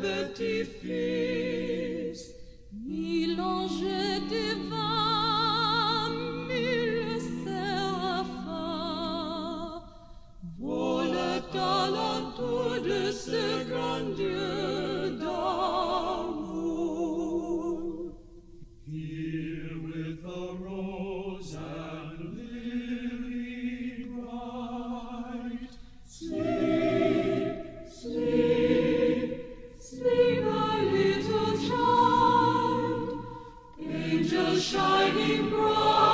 petit-fils, mélange des vins mille séraphins, volent à l'entour de ce grand Dieu. shining bright.